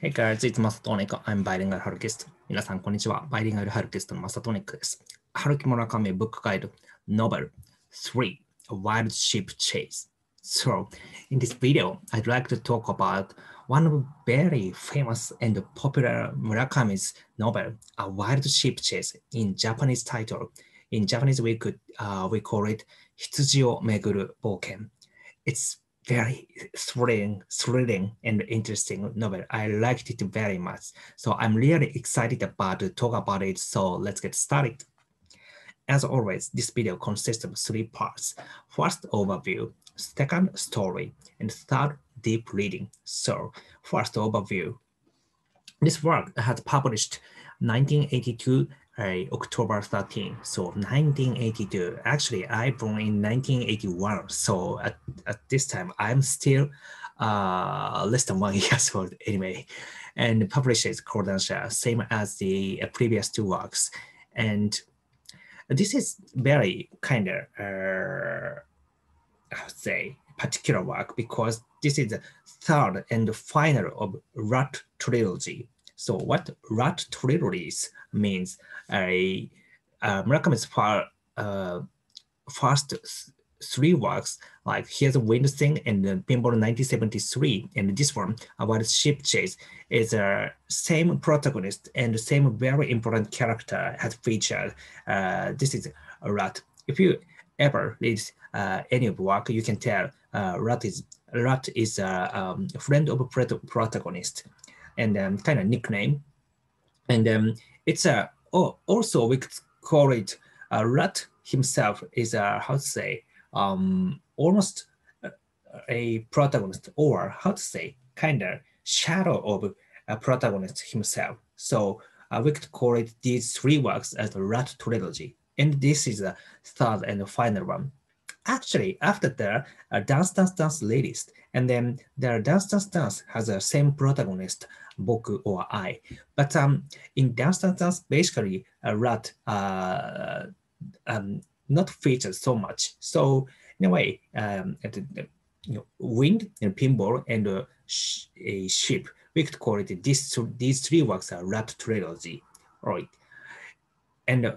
Hey guys, it's Masatonic. I'm bilingual Harukist. 皆さん、こんにちは。バイリンガルハルキストのマサトニックです。ハルキムラカミブックガイド Novel 3 A Wild Sheep Chase. So, in this video, I'd like to talk about one of very famous and popular Murakami's novel, A Wild Sheep Chase, in Japanese title. In Japanese, we could uh, we call it Hitsujio Meguru Boken. It's very thrilling, thrilling and interesting novel. I liked it very much. So I'm really excited about to talk about it. So let's get started. As always, this video consists of three parts. First overview, second story, and third deep reading. So first overview. This work has published 1982 uh, October 13. So 1982. Actually, I born in 1981. So at, at this time, I'm still uh, less than one years old anyway. And publishes Kodansha, same as the previous two works. And this is very kind of, uh, I would say, particular work because this is the third and final of Rat trilogy. So what Rat trilogies means a uh, Murakami's far, uh, first three works, like Hear the Wind Sing and Pinball 1973, and this one about Sheep Chase is a same protagonist and the same very important character has featured. Uh, this is a rat. If you ever read uh, any of work, you can tell uh, rat is rat is a um, friend of protagonist and um, kind of nickname. And um, it's a oh, also we could call it uh, Rat himself is a how to say um, almost a, a protagonist or how to say kind of shadow of a protagonist himself. So uh, we could call it these three works as the Rat trilogy. And this is the third and the final one. Actually, after the uh, Dance Dance Dance Ladies, and then the Dance Dance Dance has the same protagonist boku or I. But um, in Dance Dance Dance, basically, a rat uh, um, not featured so much. So in a way, um, you know, wind and pinball and uh, sh a ship, we could call it these, these three works are rat trilogy, right? And uh,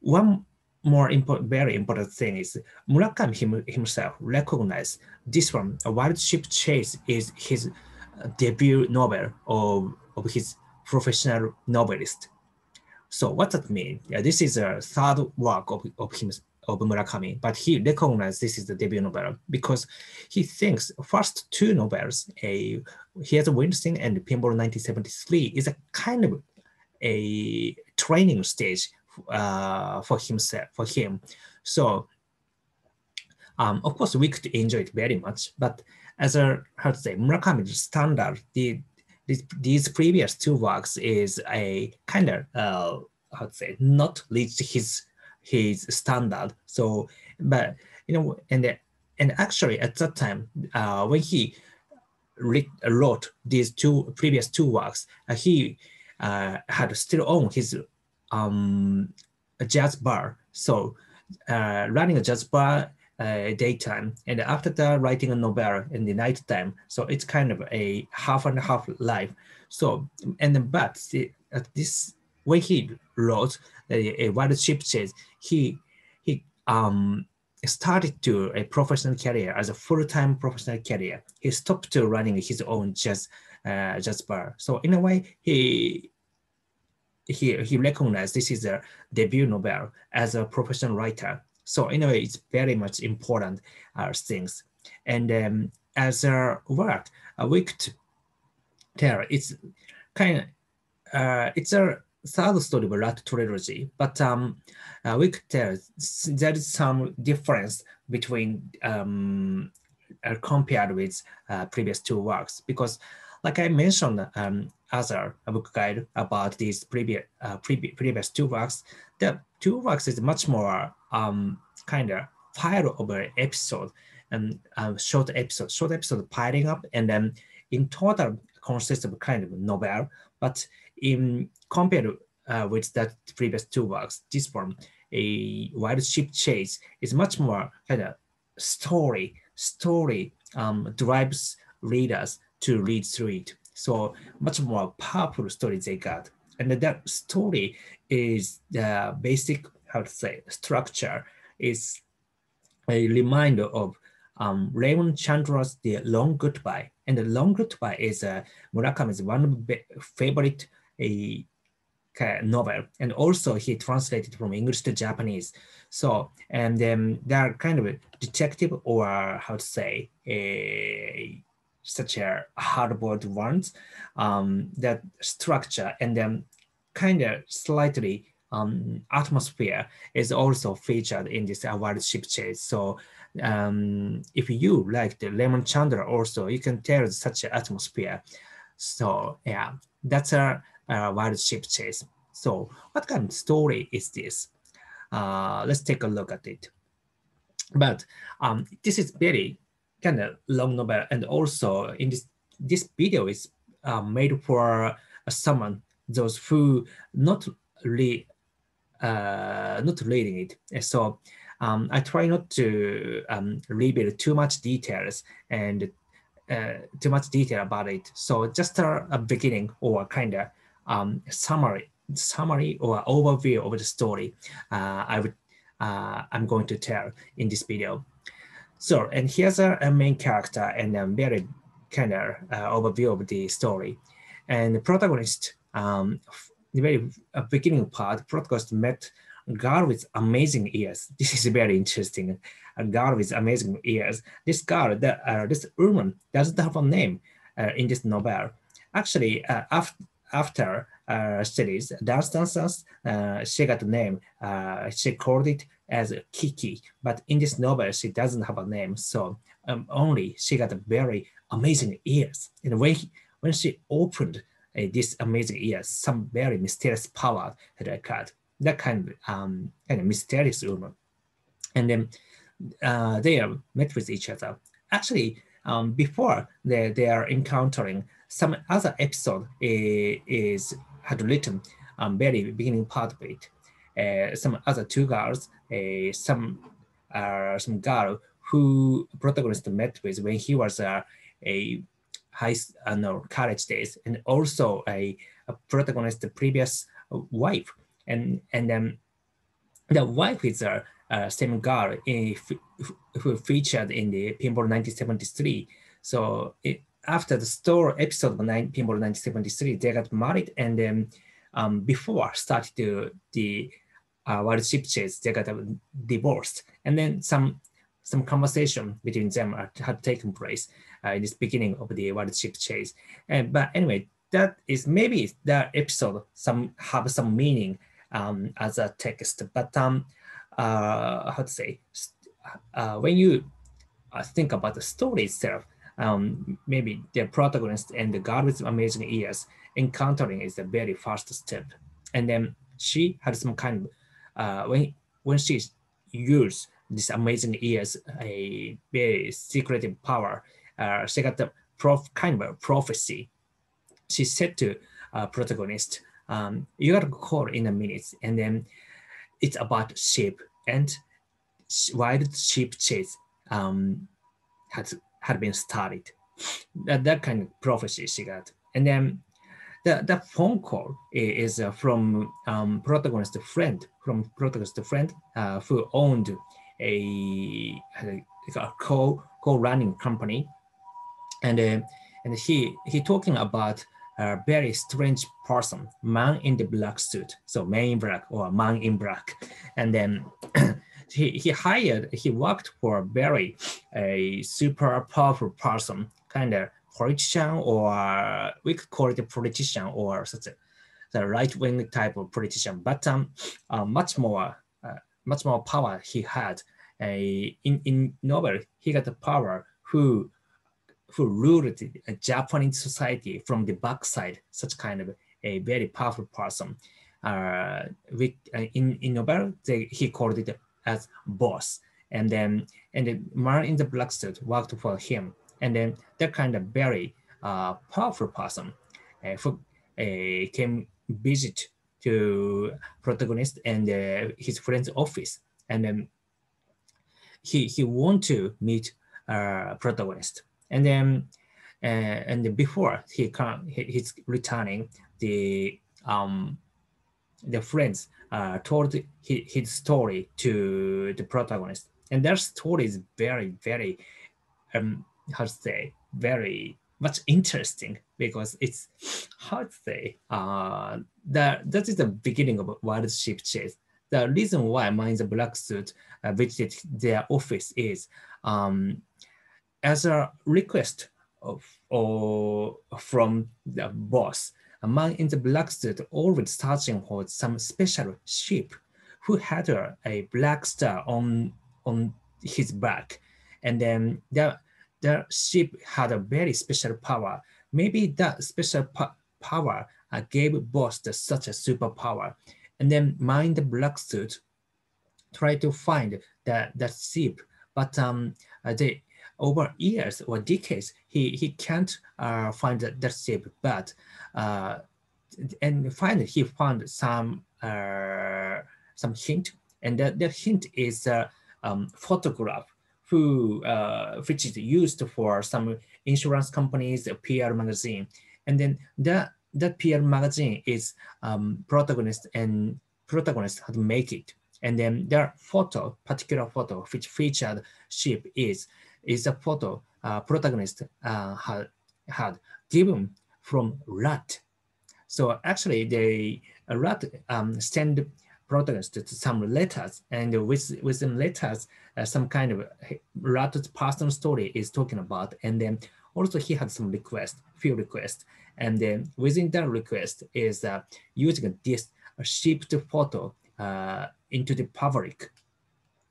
one more important, very important thing is Murakami him, himself recognized this one, A Wild Sheep Chase is his debut novel of, of his professional novelist. So what that mean? Yeah, this is a third work of, of him of Murakami, but he recognized this is the debut novel because he thinks first two novels, a Hear the Wind Sing and Pinball 1973 is a kind of a training stage uh, for himself, for him. So um, of course we could enjoy it very much, but as a how to say Murakami's standard, the these, these previous two works is a kind of uh, how to say not reached his his standard. So, but you know, and and actually at that time, uh, when he wrote these two previous two works, uh, he uh, had still own his um, jazz bar. So, uh, running a jazz bar uh, daytime, and after that, writing a novel in the nighttime. So it's kind of a half and half life. So and but the, at this when he wrote a, a wild sheep chase, he he um started to a professional career as a full-time professional career. He stopped to running his own jazz uh, jazz bar. So in a way, he he he recognized this is a debut novel as a professional writer. So in a way, it's very much important uh, things. And um, as a work, uh, we could tell it's kind of uh, it's a third story of Rat trilogy, but um, uh, we could tell there is some difference between um, uh, compared with uh, previous two works because, like I mentioned, um, other book guide about these previous uh, pre previous two works, the two works is much more um, kind of pile of episode and uh, short episode, short episode piling up, and then in total consists of kind of novel. But in compared uh, with that previous two works, this one, a wild sheep chase, is much more kind of story. Story um, drives readers to read through it. So much more powerful story they got. And that story is the basic, how to say, structure is a reminder of um, Raymond Chandler's The Long Goodbye. And The Long Goodbye is uh, Murakami's one favorite a novel. And also he translated from English to Japanese. So, and then they're kind of detective or how to say, a, such a hard-boiled ones, um, that structure and then kind of slightly um, atmosphere is also featured in this wild sheep chase. So um, if you like the Raymond Chandler also, you can tell such an atmosphere. So yeah, that's a, a wild sheep chase. So what kind of story is this? Uh, let's take a look at it. But um, this is very kind of long novel, and also in this this video is uh, made for uh, someone those who not read uh, not reading it. So um, I try not to um, reveal too much details and uh, too much detail about it. So just a, a beginning or kind of um, summary, summary or overview of the story. Uh, I would, uh, I'm going to tell in this video. So, and here's a, a main character and a very kind of uh, overview of the story. And the protagonist, um, the very uh, beginning part, protagonist met a girl with amazing ears. This is very interesting. A girl with amazing ears. This girl, the, uh, this woman doesn't have a name uh, in this novel. Actually, uh, after, uh, studies, dance dancers, uh, she got a name. Uh, she called it as Kiki, but in this novel, she doesn't have a name. So um, only she got very amazing ears. And when, when she opened uh, this amazing ears, some very mysterious power had occurred. That kind of um, kind of mysterious woman. And then uh, they met with each other. Actually, um, before they, they are encountering some other episode is, is had written um, very beginning part of it. Uh, some other two girls, uh, some uh, some girl who protagonist met with when he was a high uh, no college days, and also a, a protagonist previous wife, and and then the wife is a, same girl in, who featured in the Pinball 1973. So it, after the store episode of nine, Pinball 1973, they got married, and then um, before started the uh, wild sheep chase, they got divorced, and then some some conversation between them had taken place uh, in this beginning of the wild sheep chase. And but anyway, that is maybe that episode some have some meaning um, as a text, but um, uh, how to say uh, when you uh, think about the story itself, um, maybe the protagonist and the girl with amazing ears encountering is the very first step, and then she had some kind of uh, when when she used this amazing ears a very secretive power uh, she got the prof, kind of a prophecy. She said to uh, protagonist, um, you got to call in a minute, and then it's about sheep and wild sheep chase um, had had been started. That, that kind of prophecy she got, and then the, the phone call is uh, from um, protagonist friend from protagonist friend uh, who owned a, a, a co co running company. And uh, and he he talking about a very strange person, man in the black suit, so man in black or man in black, and then he he hired he worked for a very a super powerful person, kind of politician or we could call it a politician or such a the right wing type of politician, but um, uh, much more uh, much more power he had. Uh, in in novel, he got the power who who ruled a Japanese society from the backside, such kind of a very powerful person. Uh, with, uh, in, in Nobel, they, he called it as boss. And then and the man in the black suit worked for him. And then that kind of very uh, powerful person uh, uh, came visit to protagonist and uh, his friend's office. And then he, he want to meet uh, protagonist and then and before he come, he's returning, the um, the friends uh, told his, his story to the protagonist, and their story is very, very, um, how to say, very much interesting because it's how to say uh, that that is the beginning of wild sheep chase. The reason why mine the black suit uh, visited their office is um, as a request of, or from the boss. A man in the black suit always searching for some special ship who had a, a black star on on his back, and then the the ship had a very special power. Maybe that special power uh, gave boss the, such a superpower, and then mind the black suit try to find that that ship, but um, uh, they over years or decades, he, he can't uh, find that, that ship, but uh, and finally he found some uh, some hint, and that, that hint is a um, photograph who uh, which is used for some insurance companies, PR magazine, and then that that PR magazine is um, protagonist and protagonist had make it, and then their photo, particular photo which featured ship is is a photo uh, protagonist uh, had, had given from rat. So actually they rat um, send protagonist to some letters and with, with some letters, uh, some kind of rat's personal story is talking about. And then also he had some request, few requests. And then within that request is uh, using this shipped photo uh, into the public.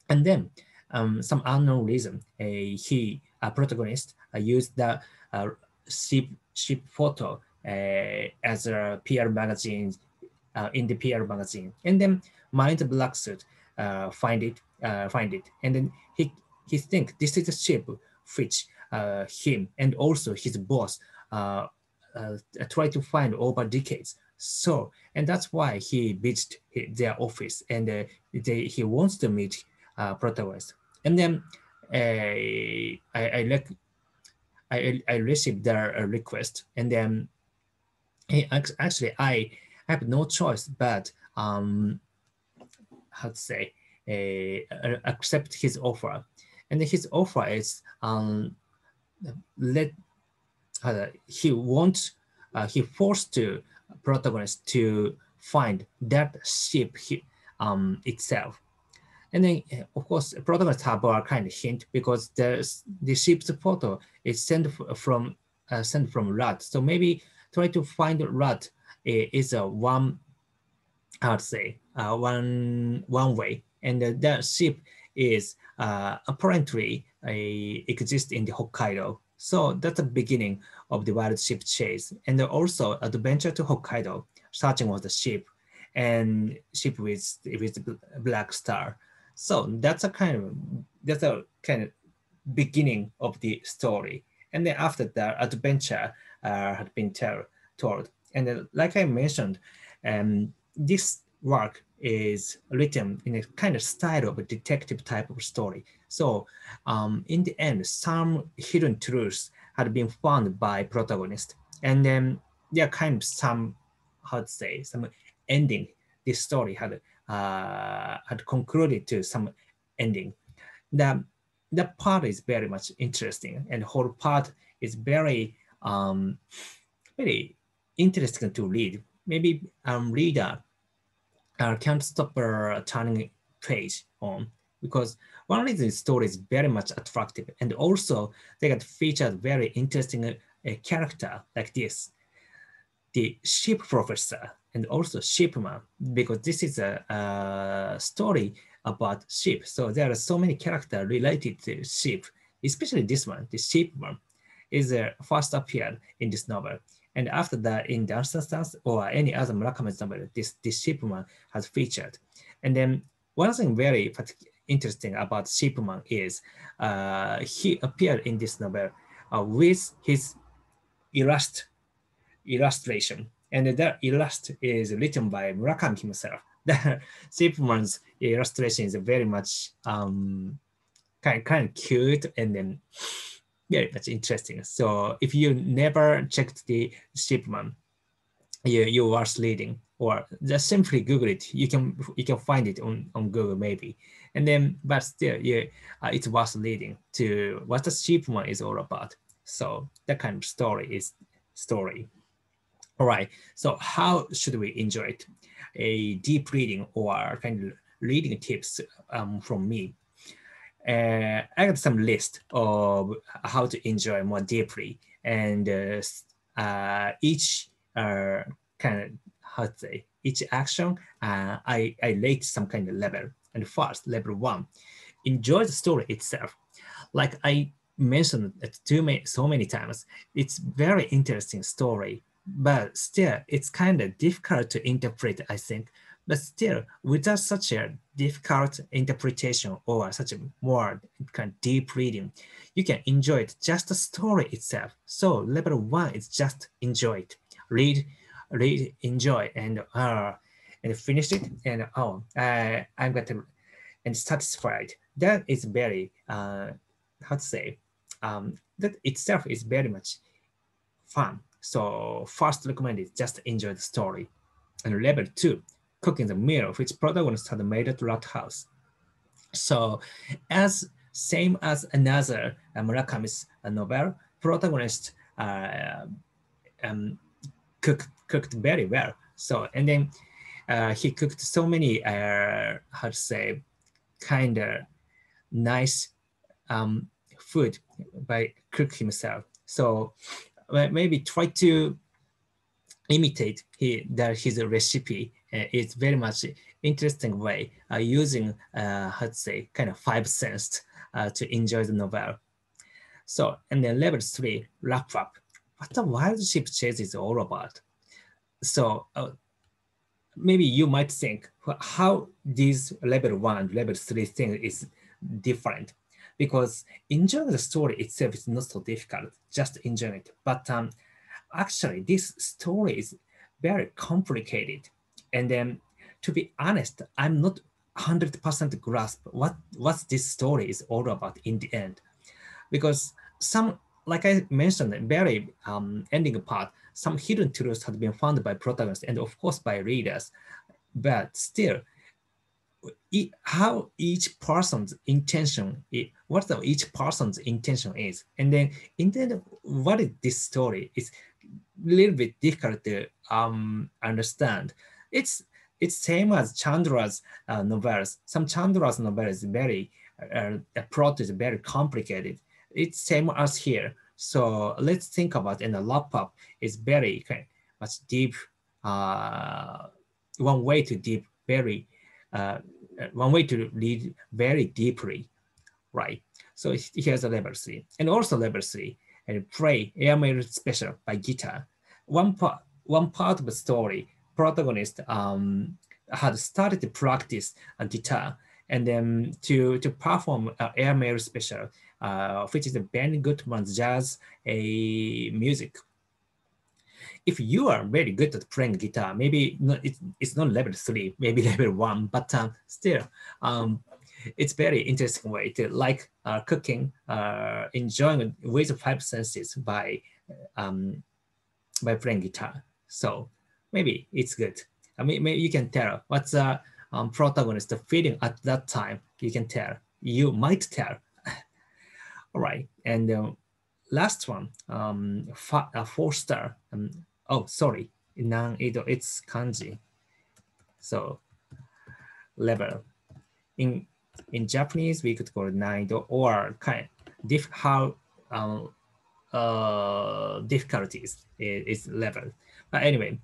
And then um, some unknown reason, uh, he, a protagonist, uh, used the uh, ship, ship photo as a PR magazine, in the PR magazine. And then Mind the Black Suit find it, find it. And then he, he think this is a ship which him and also his boss uh, try to find over decades. So, and that's why he visited their office and uh, they, he wants to meet uh, protagonist. And then uh, I, I, like, I, I received their uh, request and then hey, actually I have no choice but um, how to say, uh, accept his offer. And his offer is um, let uh, he wants uh, he forced to protagonist to find that ship he, um, itself and then, eh, of course, protagonists have a kind of hint because the, the ship's photo is sent from uh, sent from rat. So maybe try to find rat eh, is a one, how to say, uh, one one way, and uh, that ship is uh, apparently a, exists in the Hokkaido. So that's the beginning of the wild sheep chase, and also adventure to Hokkaido, searching for the ship, and ship with with black star. So that's a kind of that's a kind of beginning of the story. And then after that, adventure uh, had been told. And like I mentioned, um, this work is written in a kind of style of a detective type of story. So um, in the end, some hidden truths had been found by protagonist. And then there are kind of some, how to say, some ending this story had uh, had concluded to some ending. The, the part is very much interesting and the whole part is very, um, very interesting to read. Maybe um, reader uh, can't stop uh, turning page on because one reason the story is very much attractive and also they got featured very interesting uh, character like this the Sheep Professor and also Sheep Man because this is a, a story about ship. So there are so many characters related to ship, especially this one, the Sheep Man, is uh, first appeared in this novel. And after that, in Dance Stance or any other Murakami novel, this, this Sheep Man has featured. And then one thing very interesting about Sheep Man is uh, he appeared in this novel uh, with his illust illustration and that illustration is written by Murakami himself. The Sheep Man's illustration is very much um, kind, kind of cute and then very much interesting. So if you never checked the Sheep Man, you you worth reading or just simply Google it. You can you can find it on, on Google maybe. And then but still yeah, uh, it's worth to what the Sheep Man is all about. So that kind of story is story. All right. So how should we enjoy it? A deep reading or kind of reading tips um, from me uh, I got some list of how to enjoy more deeply, and uh, uh, each uh, kind of how to say each action uh, I I rate some kind of level. And first, level one, enjoy the story itself. Like I mentioned too many so many times, it's very interesting story, but still it's kind of difficult to interpret. I think but still, without such a difficult interpretation or such a more kind of deep reading, you can enjoy it just the story itself. So level one is just enjoy it, read, read, enjoy, and uh, and finish it, and oh, uh, I'm going to and satisfied. That is very uh, how to say um, that itself is very much fun. So first recommended just enjoy the story. And level two, cooking the meal, which protagonist had made at Rat House. So as same as another uh, Murakami's uh, novel, protagonist uh, um, cooked, cooked very well. So, and then uh, he cooked so many, uh, how to say, kind of nice um, food by cook himself. So maybe try to imitate he, that his recipe it's very much interesting way uh, using, uh, how to say, kind of five senses to enjoy the novel. So, and then level three, wrap up. What the wild sheep chase is all about. So maybe you might think how these level one, level three thing is different because enjoying the story itself is not so difficult, just enjoying it. But um, actually this story is very complicated and then to be honest, I'm not 100% grasp what, what this story is all about in the end. Because some, like I mentioned, very um, ending part, some hidden truths have been found by protagonists and of course by readers, but still, how each person's intention, what the, each person's intention is, and then in the end, what is this story is a little bit difficult to um, understand it's it's same as Chandler's uh, novels. Some Chandler's novels very uh, plot is very complicated. It's same as here. So let's think about and the wrap up is very kind much deep. Uh, one way to deep very uh, one way to read very deeply, right? So here's a level three, and also level three, and play Airmail Special by guitar. One part one part of the story protagonist um, had started to practice a guitar and then to, to perform uh, Airmail Special, uh, which is a Benny Goodman's jazz a music. If you are very good at playing guitar, maybe not, it's, it's not level three, maybe level one, but um, still, um, it's very interesting way to like uh, cooking, uh, enjoying with five senses by um, by playing guitar. So maybe it's good. I mean, maybe you can tell what's the um, protagonist feeling at that time. You can tell. You might tell. All right, and uh, last one, um, uh, four star. Um, oh, sorry, nan it's kanji. So level in in Japanese we could call it naido or kind diff how um, uh, difficulties is, is level. But anyway,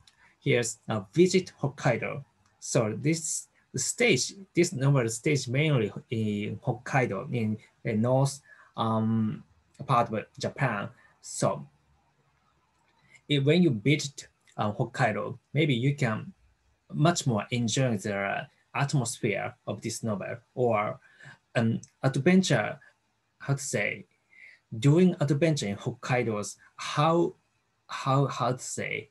here's a visit Hokkaido. So this stage, this novel stage mainly in Hokkaido, in the north um, part of Japan. So if, when you visit uh, Hokkaido, maybe you can much more enjoy the atmosphere of this novel or an adventure, how to say, doing adventure in Hokkaido's how how how to say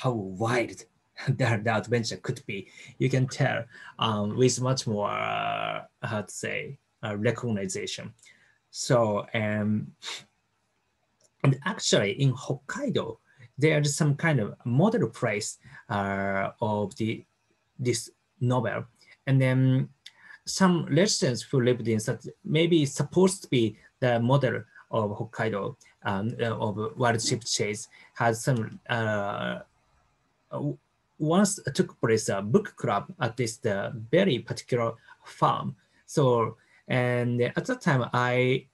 how wide that, that adventure could be. You can tell um, with much more, uh, how to say, uh, recognition. So, um, And actually in Hokkaido, there's some kind of model place uh, of the this novel. And then some residents who lived in such maybe supposed to be the model of Hokkaido um, of Wild Sheep Chase has some uh, once took place a book club at this uh, very particular farm. So and at that time I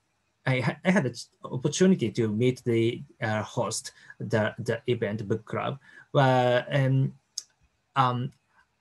I, I had an opportunity to meet the uh, host the the event book club, but um, um,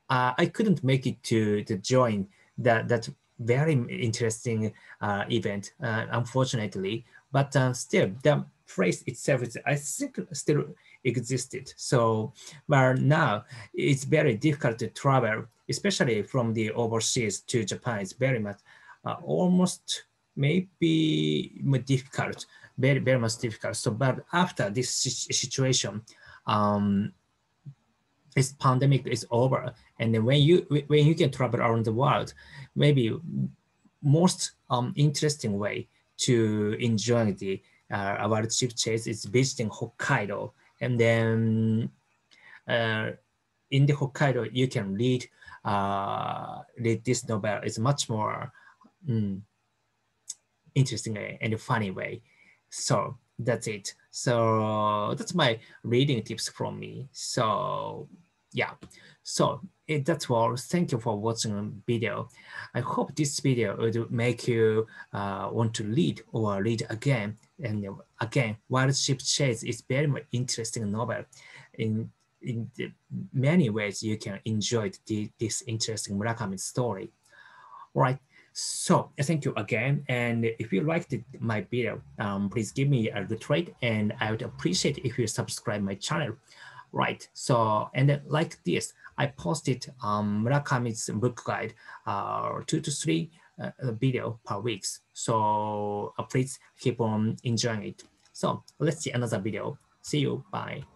uh, I couldn't make it to to join that that very interesting uh, event, uh, unfortunately. But uh, still, the place itself is, I think, still existed. So, but now it's very difficult to travel, especially from the overseas to Japan. It's very much, uh, almost maybe difficult, very very much difficult. So, but after this situation, um, this pandemic is over, and then when you when you can travel around the world, maybe most um, interesting way to enjoy the uh, Wild Sheep Chase is visiting Hokkaido, and then uh, in the Hokkaido you can read uh, read this novel. It's much more um, interesting and funny way. So that's it. So that's my reading tips from me. So yeah, so it, that's all. Thank you for watching the video. I hope this video would make you uh, want to read or read again. And again, Wild Sheep Chase is very interesting novel. In in many ways, you can enjoy the, this interesting Murakami story. All right. So thank you again. And if you liked my video, um, please give me a good rate and I would appreciate if you subscribe my channel. Right. So, and then like this, I posted um, Murakami's book guide, uh, two to three uh, video per week. So uh, please keep on enjoying it. So let's see another video. See you. Bye.